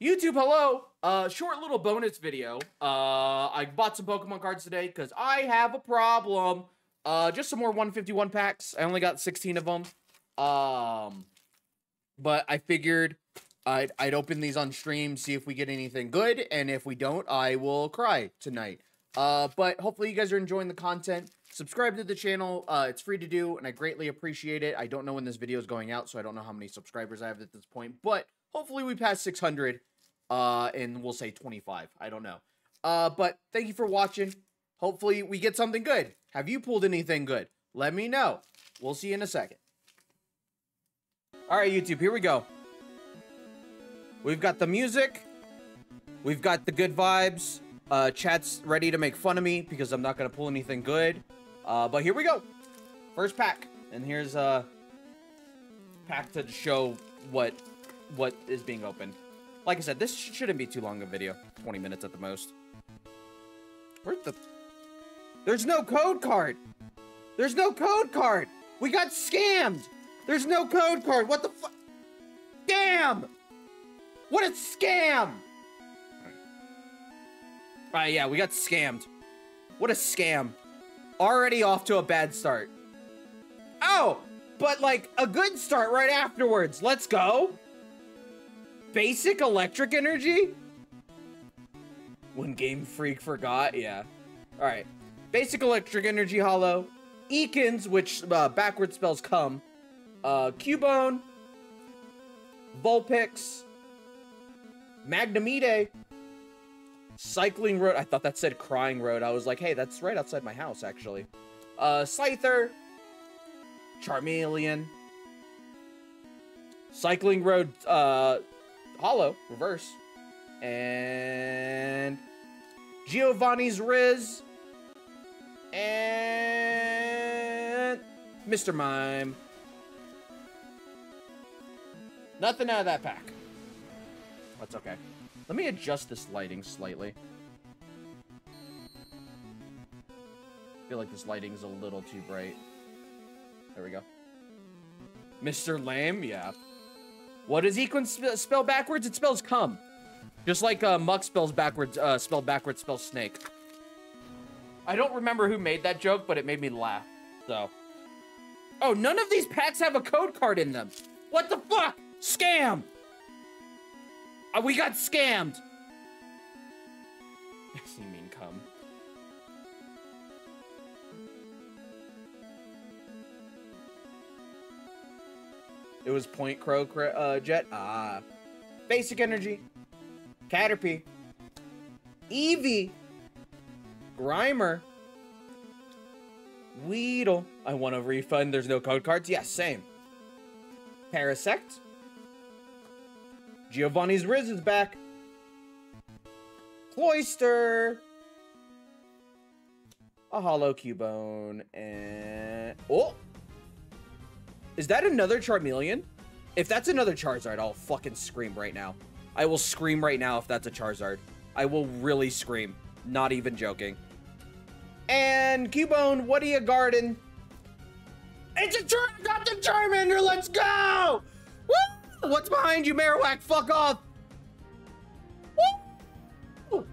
YouTube, hello. Uh, short little bonus video. Uh, I bought some Pokemon cards today because I have a problem. Uh, just some more 151 packs. I only got 16 of them. Um, but I figured I'd, I'd open these on stream, see if we get anything good, and if we don't, I will cry tonight. Uh, but hopefully you guys are enjoying the content. Subscribe to the channel. Uh, it's free to do, and I greatly appreciate it. I don't know when this video is going out, so I don't know how many subscribers I have at this point, but hopefully we pass 600 uh, and we'll say 25. I don't know. Uh, but thank you for watching. Hopefully we get something good. Have you pulled anything good? Let me know. We'll see you in a second. All right, YouTube, here we go. We've got the music. We've got the good vibes. Uh, chat's ready to make fun of me because I'm not going to pull anything good. Uh, but here we go. First pack. And here's a uh, pack to show what what is being opened. Like I said, this shouldn't be too long a video. 20 minutes at the most. Where's the... There's no code card! There's no code card! We got scammed! There's no code card! What the fuck? Damn! What a scam! Alright, yeah, we got scammed. What a scam. Already off to a bad start. Oh! But, like, a good start right afterwards. Let's go! Basic electric energy? When Game Freak forgot, yeah. Alright. Basic electric energy hollow. Ekans, which uh, backward spells come. Uh, Cubone. Vulpix. Magnemite. Cycling Road. I thought that said Crying Road. I was like, hey, that's right outside my house, actually. Uh, Scyther. Charmeleon. Cycling Road, uh, Hollow, reverse. And Giovanni's Riz. And Mr. Mime. Nothing out of that pack. That's okay. Let me adjust this lighting slightly. I feel like this lighting is a little too bright. There we go. Mr. Lame? Yeah. What does Ekans sp spell backwards? It spells come. Just like uh, Muk spells backwards, uh, spelled backwards spells snake. I don't remember who made that joke, but it made me laugh. So. Oh, none of these packs have a code card in them. What the fuck? Scam! Uh, we got scammed. mean It was PointCrow uh, Jet. Ah. Basic Energy. Caterpie. Eevee. Grimer. Weedle. I want a refund. There's no code cards. Yes, same. Parasect. Giovanni's Riz is back. Cloyster. A Hollow Cubone. And... Oh! Is that another Charmeleon? If that's another Charizard, I'll fucking scream right now. I will scream right now if that's a Charizard. I will really scream. Not even joking. And Cubone, what are you guarding? It's a Char got the Charmander, let's go! Woo! What's behind you, Marowak? Fuck off! Woo!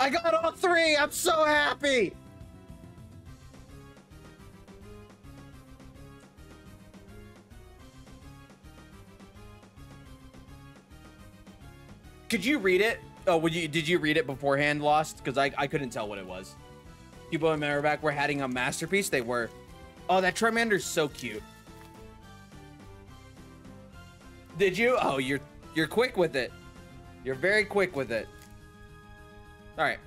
I got all three, I'm so happy! Could you read it? Oh, would you? Did you read it beforehand, Lost? Because I, I couldn't tell what it was. Cubo and Marowak were having a masterpiece. They were. Oh, that Charmander's so cute. Did you? Oh, you're you're quick with it. You're very quick with it. All right.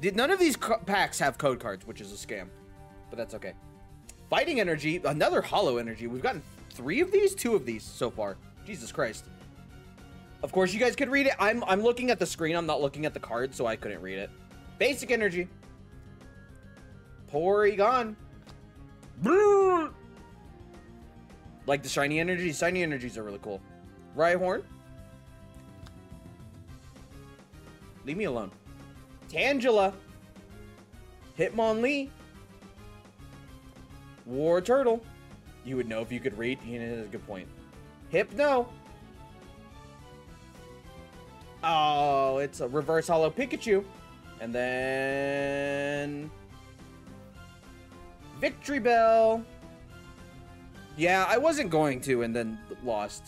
Did none of these packs have code cards, which is a scam, but that's okay. Fighting energy, another hollow energy. We've gotten three of these, two of these so far. Jesus Christ. Of course, you guys could read it. I'm, I'm looking at the screen. I'm not looking at the card, so I couldn't read it. Basic energy. Porygon. Like the shiny energy. Shiny energies are really cool. Rhyhorn. Leave me alone. Tangela. Hitmonlee. Wartortle. You would know if you could read. He has a good point. Hypno. Oh, it's a reverse hollow Pikachu. And then... Victreebel. Yeah, I wasn't going to and then lost.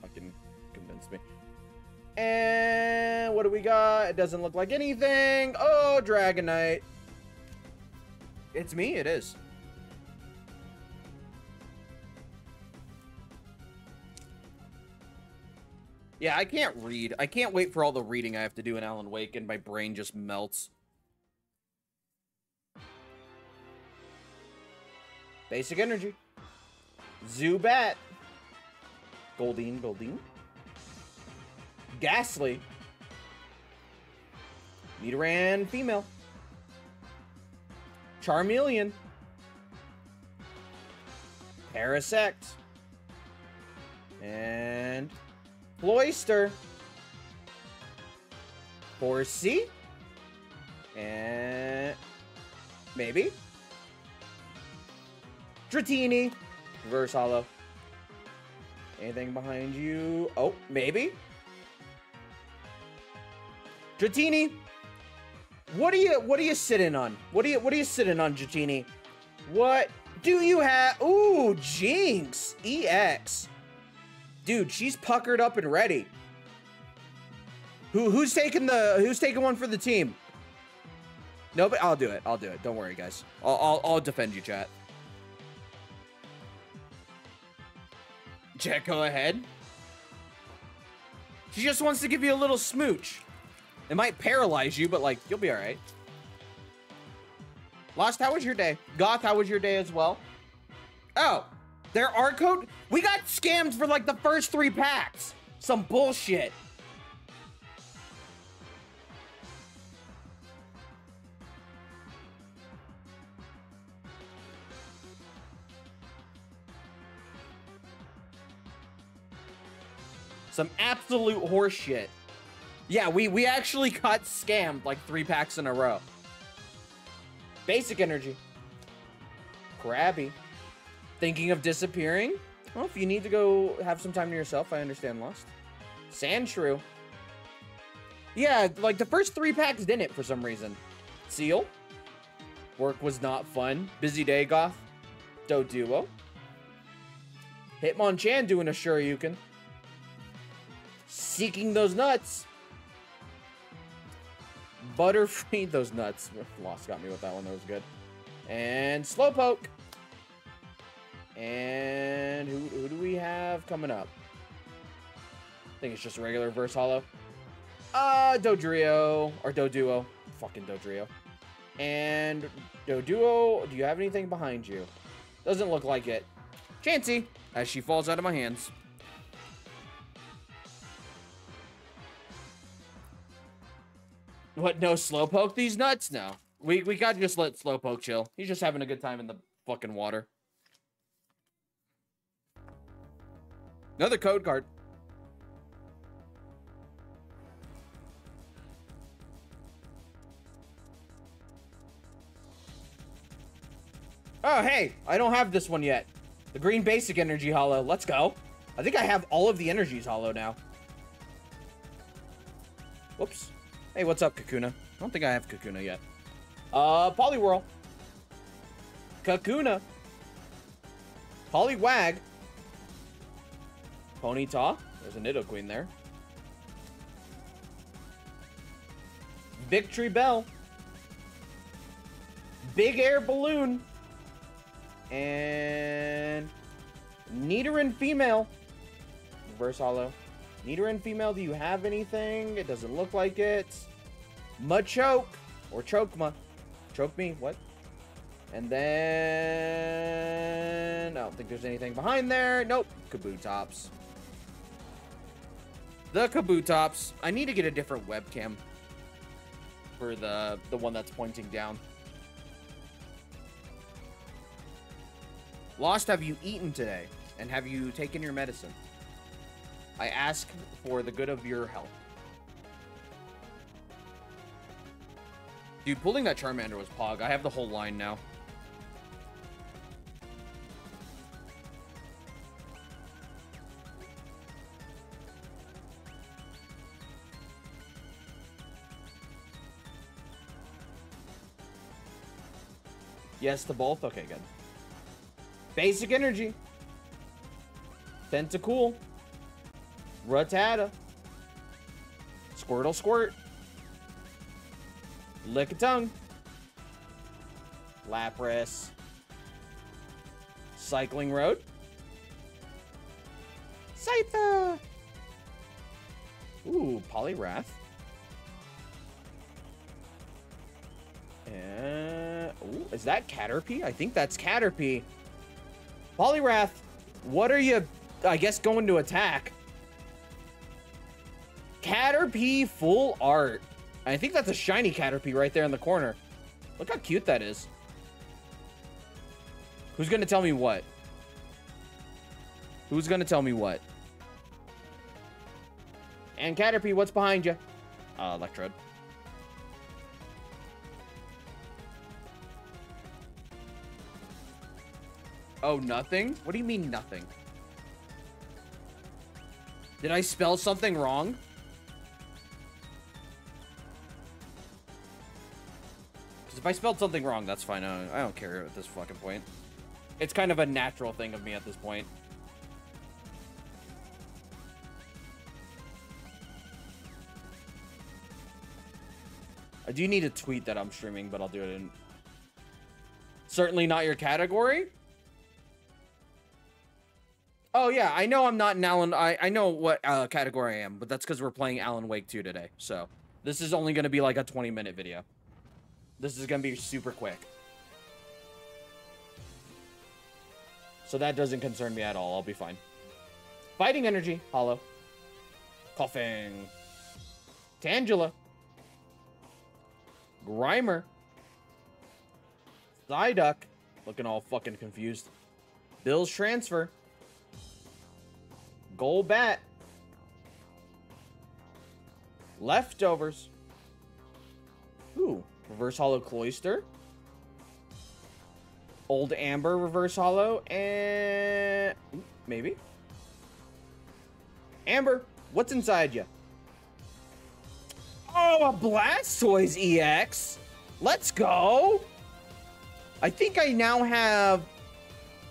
Fucking convinced me. And what do we got? It doesn't look like anything. Oh, Dragonite. It's me, it is. Yeah, I can't read. I can't wait for all the reading I have to do in Alan Wake, and my brain just melts. Basic energy. Zubat. Goldeen, Goldeen. Gastly. Nidoran, female. Charmeleon. Parasect. And Cloyster. Horsey. And maybe. Dratini. Reverse hollow. Anything behind you? Oh, maybe. Dratini. What are you what are you sitting on? What are you what are you sitting on, Dratini? What do you have? Ooh, Jynx. EX. Dude, she's puckered up and ready. Who who's taking the who's taking one for the team? Nobody. I'll do it. I'll do it. Don't worry, guys. I'll I'll, I'll defend you, chat. Jet, go ahead. She just wants to give you a little smooch. It might paralyze you, but like you'll be all right. Lost, how was your day? Goth, how was your day as well? Oh, their art code? We got scammed for like the first three packs. Some bullshit. Some absolute horseshit. Yeah, we, we actually got scammed like three packs in a row. Basic energy. Krabby. Thinking of disappearing? Well, if you need to go have some time to yourself, I understand Lost. Sandshrew. Yeah, like the first three packs didn't for some reason. Seel. Work was not fun. Busy day, Goth. Doduo. Hitmonchan doing a Shoryuken. Seeking those nuts. Butterfree, those nuts. Lost got me with that one, that was good. And Slowpoke. And who, who do we have coming up? I think it's just a regular verse hollow. Uh, Dodrio, or Doduo. Fucking Dodrio. And Doduo, do you have anything behind you? Doesn't look like it. Chansey, as she falls out of my hands. What, no Slowpoke these nuts? No. We, we gotta just let Slowpoke chill. He's just having a good time in the fucking water. Another code card. Oh, hey, I don't have this one yet. The green basic energy hollow. Let's go. I think I have all of the energies hollow now. Whoops. Hey, what's up, Kakuna? I don't think I have Kakuna yet. Uh, Poliwhirl. Kakuna. Poliwag. Ponyta. There's a Nidoqueen there. Victreebel. Big Air Balloon. And Nidoran Female. Reverse Hollow. Nidoran Female, do you have anything? It doesn't look like it. Machoke. Or Chokma. Choke me. What? And then... I don't think there's anything behind there. Nope. Kabutops. The Kabutops. I need to get a different webcam for the, the one that's pointing down. Lost, have you eaten today? And have you taken your medicine? I ask for the good of your health. Dude, pulling that Charmander was Pog. I have the whole line now. Yes to both? Okay, good. Basic energy. Tentacool. Rattata. Squirtle Squirt. Lickitung. Lapras. Cycling Road. Scyther. Ooh, Poliwrath. Uh, ooh, is that Caterpie? I think that's Caterpie. Poliwrath, what are you, I guess, going to attack? Caterpie full art. I think that's a shiny Caterpie right there in the corner. Look how cute that is. Who's going to tell me what? Who's going to tell me what? And Caterpie, what's behind you? Uh, Electrode. Oh, nothing? What do you mean nothing? Did I spell something wrong? Because if I spelled something wrong, that's fine. I don't, care at this fucking point. It's kind of a natural thing of me at this point. I do need to tweet that I'm streaming, but I'll do it in... Certainly not your category? Oh, yeah, I know I'm not in Alan... I, I know what uh, category I am, but that's because we're playing Alan Wake 2 today. So, this is only going to be like a 20-minute video. This is going to be super quick. So that doesn't concern me at all. I'll be fine. Fighting Energy, Hollow. Koffing. Tangela. Grimer. Psyduck. Looking all fucking confused. Bill's Transfer. Golbat. Leftovers. Ooh. Reverse Hollow Cloyster. Old Amber Reverse Hollow. And... Maybe. Amber, what's inside you? Oh, a Blastoise EX. Let's go. I think I now have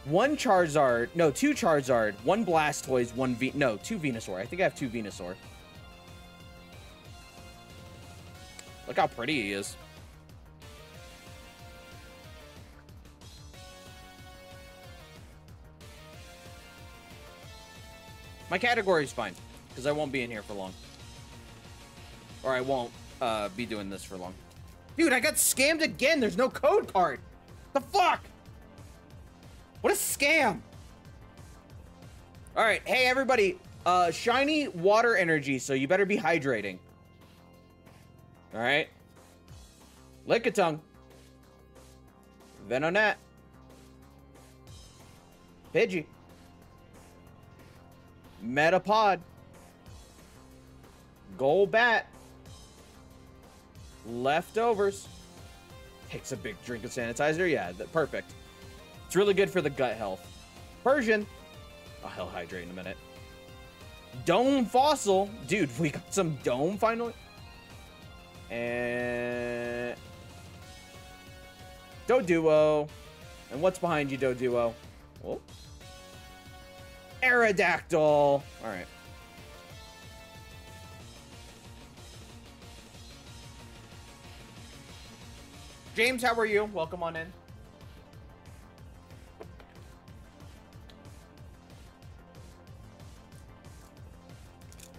one Charizard. No, two Charizard. One Blastoise. One V... No, two Venusaur. I think I have two Venusaur. Look how pretty he is. My category is fine, because I won't be in here for long. Or I won't uh, be doing this for long. Dude, I got scammed again. There's no code card. The fuck? What a scam. All right. Hey, everybody. Uh, shiny water energy, so you better be hydrating. All right. Lickitung. Venonat. Pidgey. Metapod. Golbat. Leftovers. Takes a big drink of sanitizer. Yeah, perfect. It's really good for the gut health. Persian. Oh, he'll hydrate in a minute. Dome Fossil. Dude, we got some Dome finally. And... Doduo. And what's behind you, Doduo? Oh. Aerodactyl. All right. James, how are you? Welcome on in.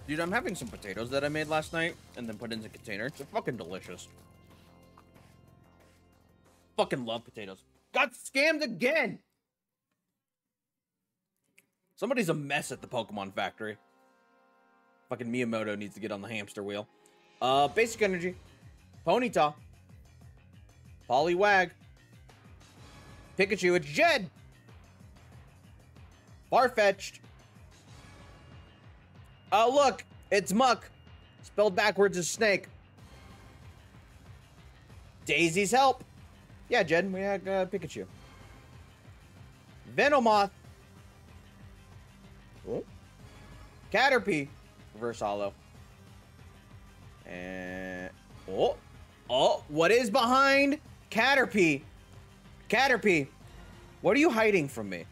Dude, I'm having some potatoes that I made last night and then put in the container. They're fucking delicious. Fucking love potatoes. Got scammed again! Somebody's a mess at the Pokemon factory. Fucking Miyamoto needs to get on the hamster wheel. Uh, basic energy. Ponyta. Poliwag. Pikachu, it's Jed! Farfetch'd. Oh, look! It's Muk! Spelled backwards as Snake. Daisy's help! Yeah, Jed, we had uh, Pikachu. Venomoth. Oh. Caterpie. Reverse hollow. And... Oh. Oh, what is behind Caterpie? Caterpie, what are you hiding from me?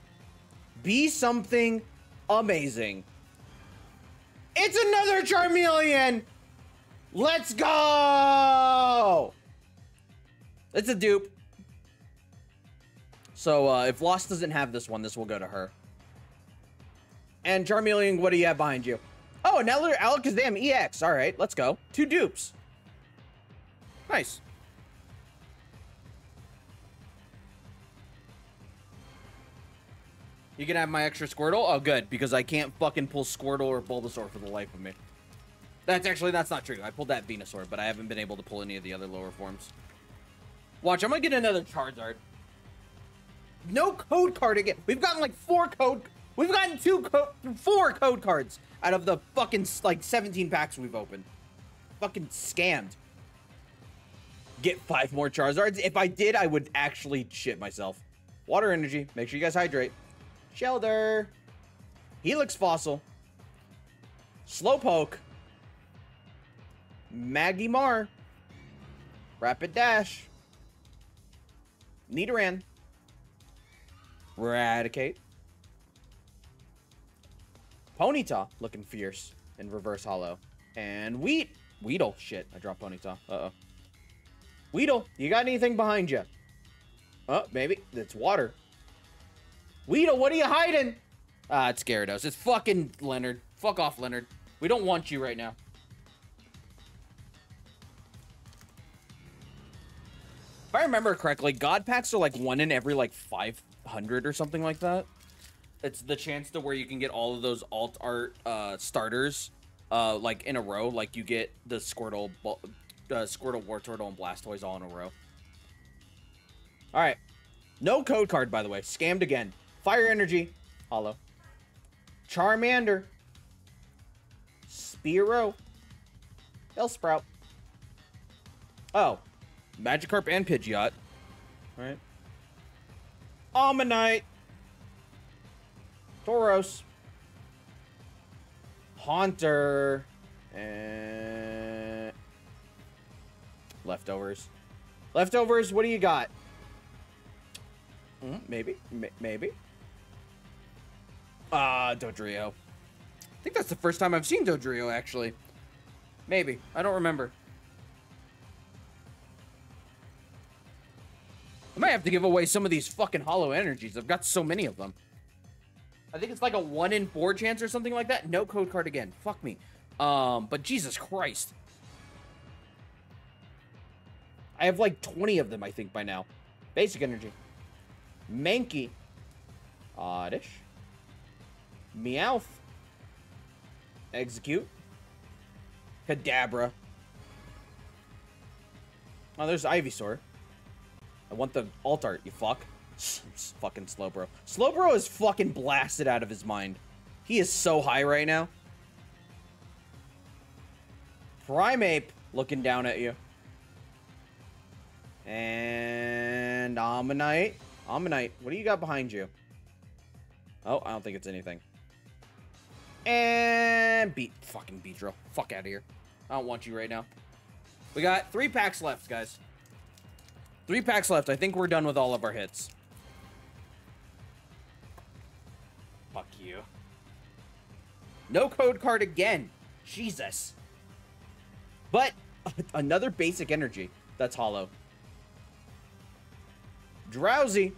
Be something amazing. It's another Charmeleon! Let's go! It's a dupe. So, uh, if Lost doesn't have this one, this will go to her. And Charmeleon, what do you have behind you? Oh, another Alakazam EX. All right, let's go. Two dupes. Nice. You can have my extra Squirtle? Oh, good, because I can't fucking pull Squirtle or Bulbasaur for the life of me. That's actually, that's not true. I pulled that Venusaur, but I haven't been able to pull any of the other lower forms. Watch, I'm gonna get another Charizard. No code card again. We've gotten like four code, we've gotten two, code, four code cards out of the fucking, like, 17 packs we've opened. Fucking scammed. Get five more Charizards? If I did, I would actually shit myself. Water energy. Make sure you guys hydrate. Shellder. Helix Fossil. Slowpoke. Magnemar. Rapid Dash. Nidoran. Eradicate. Ponyta looking fierce in reverse hollow. And Wheat. Weedle. Shit, I dropped Ponyta. Uh-oh. Weedle, you got anything behind you? Oh, maybe. It's water. Weedle, what are you hiding? Ah, it's Gyarados. It's fucking Leonard. Fuck off, Leonard. We don't want you right now. If I remember correctly, God packs are like one in every like 500 or something like that. It's the chance to where you can get all of those alt art uh, starters uh, like in a row. Like you get the Squirtle, uh, Squirtle, Wartortle, and Blastoise all in a row. All right. No code card, by the way. Scammed again. Fire Energy. Hollow. Charmander. Spearow. Bellsprout. Oh. Magikarp and Pidgeot. All right. Omanyte. Tauros. Haunter. And... Leftovers. Leftovers, what do you got? Mm, maybe. Maybe. Uh, Dodrio. I think that's the first time I've seen Dodrio, actually. Maybe. I don't remember. I might have to give away some of these fucking hollow energies. I've got so many of them. I think it's like a 1 in 4 chance or something like that. No code card again. Fuck me. Um, but Jesus Christ. I have like 20 of them, I think, by now. Basic energy. Mankey. Oddish. Meowth. Exeggcute. Kadabra. Oh, there's Ivysaur. I want the alt art, you fuck. fucking Slowbro. Slowbro is fucking blasted out of his mind. He is so high right now. Primeape looking down at you. And Omanyte. Omanyte, what do you got behind you? Oh, I don't think it's anything. And beat fucking Beedrill. Fuck out of here. I don't want you right now. We got three packs left, guys. Three packs left. I think we're done with all of our hits. Fuck you. No code card again. Jesus. But another basic energy that's hollow. Drowzee.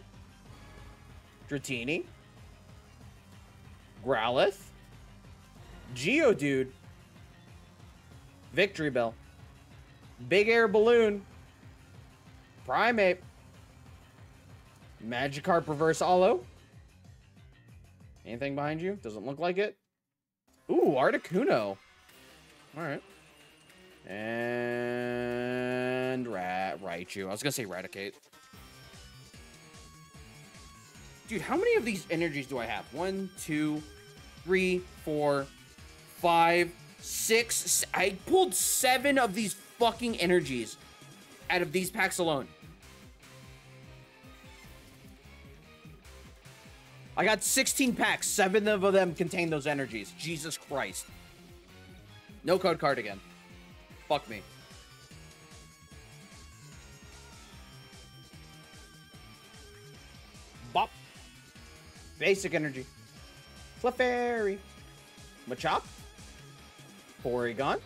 Dratini. Growlithe. Geodude. Bell. Big Air Balloon. Primeape. Magikarp Reverse Hollow. Anything behind you? Doesn't look like it. Ooh, Articuno. Alright. And Rat Raichu. I was gonna say Raticate. Dude, how many of these energies do I have? One, two, three, four, five, six. I pulled seven of these fucking energies out of these packs alone. I got 16 packs. Seven of them contain those energies. Jesus Christ. No code card again. Fuck me. Bop. Basic energy. Clefairy. Machop. Porygon.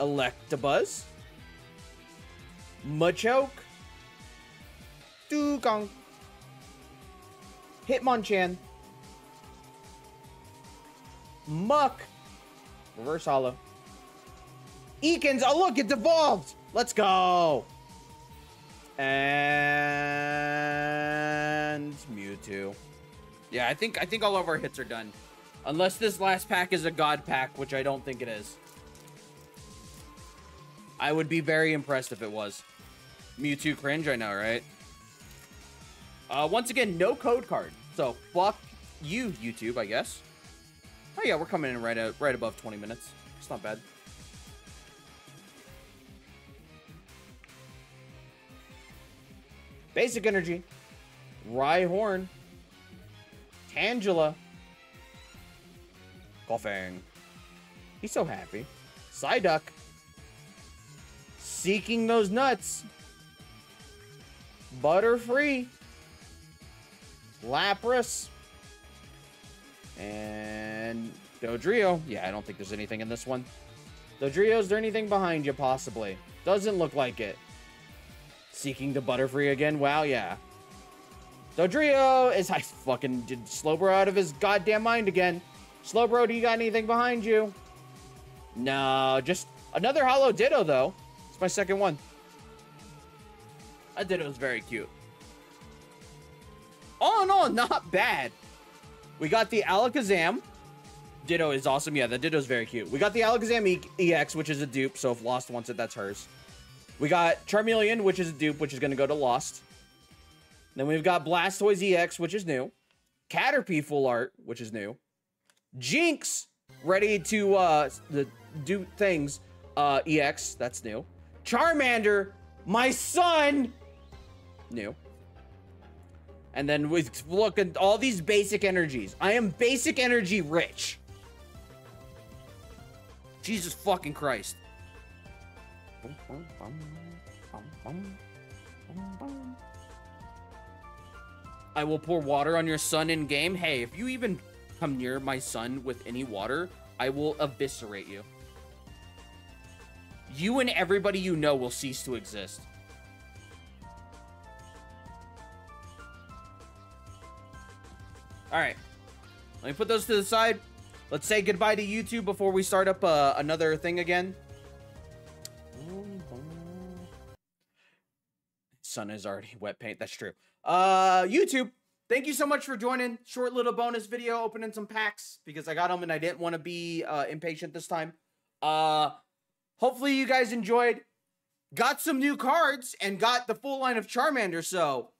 Electabuzz. Machoke. Dewgong. Hitmonchan. Muk. Reverse hollow. Ekans. Oh, look, it devolved. Let's go. And Mewtwo. Yeah, I think I think all of our hits are done. Unless this last pack is a god pack, which I don't think it is. I would be very impressed if it was. Mewtwo cringe, I know, right? Uh, once again, no code card. So, fuck you, YouTube, I guess. Oh yeah, we're coming in right, out, right above 20 minutes. It's not bad. Basic Energy. Rhyhorn. Tangela. Koffing. He's so happy. Psyduck. Seeking those nuts. Butterfree. Lapras. And Dodrio. Yeah, I don't think there's anything in this one. Dodrio, is there anything behind you, possibly? Doesn't look like it. Seeking the Butterfree again? Wow, yeah. Dodrio is... I fucking did Slowbro out of his goddamn mind again. Slowbro, do you got anything behind you? No, just another Hollow Ditto, though. It's my second one. That Ditto is very cute. All in all, not bad. We got the Alakazam. Ditto is awesome. Yeah, the Ditto is very cute. We got the Alakazam e EX, which is a dupe, so if Lost wants it, that's hers. We got Charmeleon, which is a dupe, which is going to go to Lost. Then we've got Blastoise EX, which is new. Caterpie Full Art, which is new. Jynx, ready to uh, do things. Uh, EX, that's new. Charmander, my son, new. And then we look at all these basic energies. I am basic energy rich. Jesus fucking Christ. I will pour water on your son in game. Hey, if you even come near my son with any water, I will eviscerate you. You and everybody you know will cease to exist. All right. Let me put those to the side. Let's say goodbye to YouTube before we start up uh, another thing again. Sun is already wet paint. That's true. Uh, YouTube, thank you so much for joining. Short little bonus video opening some packs because I got them and I didn't want to be uh, impatient this time. Uh, hopefully you guys enjoyed. Got some new cards and got the full line of Charmander. So,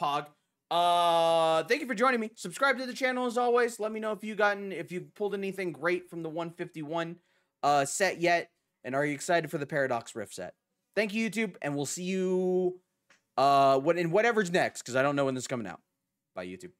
Pog. Uh, thank you for joining me. Subscribe to the channel as always. Let me know if you gotten if you've pulled anything great from the 151 uh set yet, and are you excited for the Paradox Rift set? Thank you, YouTube, and we'll see you uh what in whatever's next because I don't know when this is coming out. by YouTube.